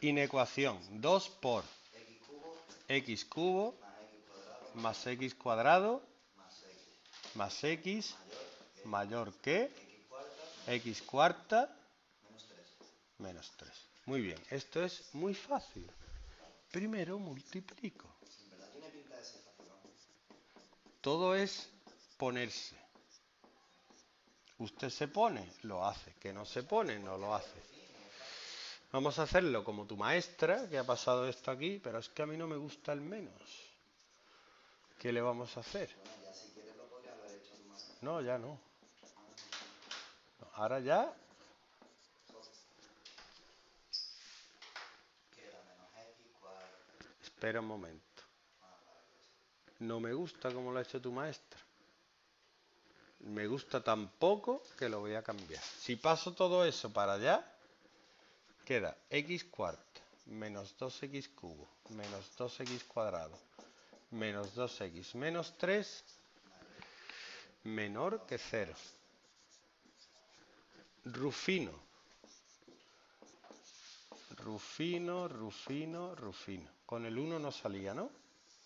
Inecuación. 2 por x cubo más x cuadrado más x mayor que x cuarta menos 3. menos 3. Muy bien, esto es muy fácil. Primero multiplico. Todo es ponerse. Usted se pone, lo hace. Que no se pone, no lo hace. Vamos a hacerlo como tu maestra, que ha pasado esto aquí, pero es que a mí no me gusta el menos. ¿Qué le vamos a hacer? Ya. No, ya no. No, Ahora ya, espera un momento. No me gusta como lo ha hecho tu maestra. Me gusta tan poco que lo voy a cambiar. Si paso todo eso para allá, queda x cuarta menos 2x cubo menos 2x cuadrado menos 2x menos 3 menor que 0. Rufino. Rufino, Rufino, Rufino. Con el 1 no salía, ¿no?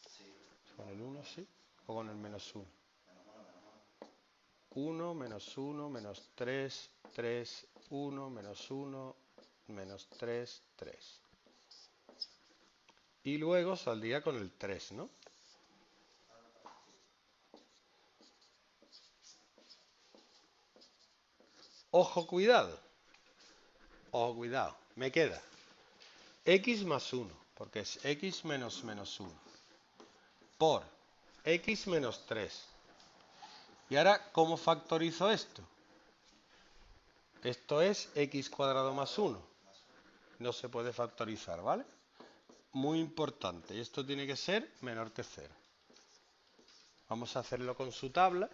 Sí, Con el 1 sí. O con el menos 1. menos 1, 1, menos 1. menos 1, menos 3, 3, 1, menos 1, menos 3, 3. Y luego saldría con el 3, ¿no? Ojo, cuidado. Ojo, cuidado. Me queda x más 1, porque es x menos menos 1, por x menos 3. Y ahora, ¿cómo factorizo esto? Esto es x cuadrado más 1. No se puede factorizar, ¿vale? Muy importante. Esto tiene que ser menor que 0. Vamos a hacerlo con su tabla.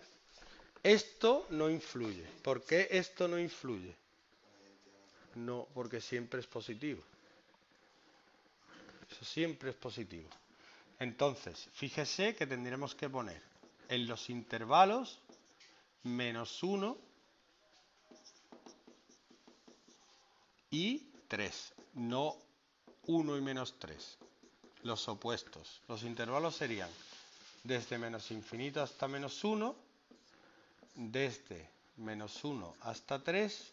Esto no influye. ¿Por qué esto no influye? No, porque siempre es positivo. Eso siempre es positivo. Entonces, fíjese que tendremos que poner en los intervalos menos 1 y 3, no 1 y menos 3, los opuestos. Los intervalos serían desde menos infinito hasta menos 1, desde menos 1 hasta 3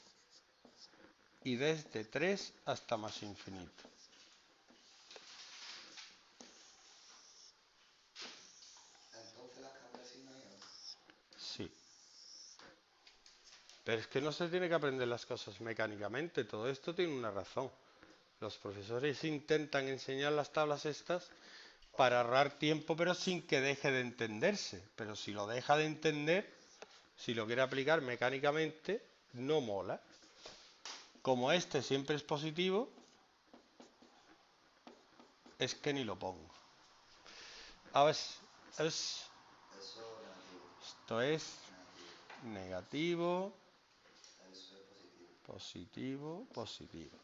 y desde 3 hasta más infinito. Entonces las cambias signo y otro. Sí. Pero es que no se tiene que aprender las cosas mecánicamente, todo esto tiene una razón. Los profesores intentan enseñar las tablas estas para ahorrar tiempo, pero sin que deje de entenderse. Pero si lo deja de entender, si lo quiere aplicar mecánicamente, no mola. Como este siempre es positivo, es que ni lo pongo. A ver, es, esto es Negativo. Positivo, positivo.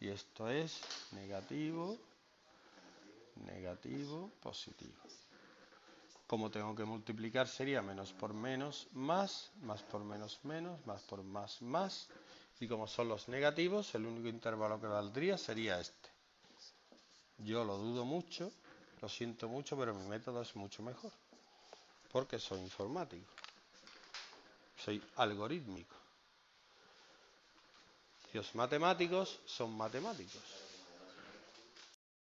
Y esto es negativo, negativo, positivo. Como tengo que multiplicar sería menos por menos, más, más por menos, menos, más por más, más. Y como son los negativos, el único intervalo que valdría sería este. Yo lo dudo mucho, lo siento mucho, pero mi método es mucho mejor. Porque soy informático. Soy algorítmico. Los matemáticos son matemáticos.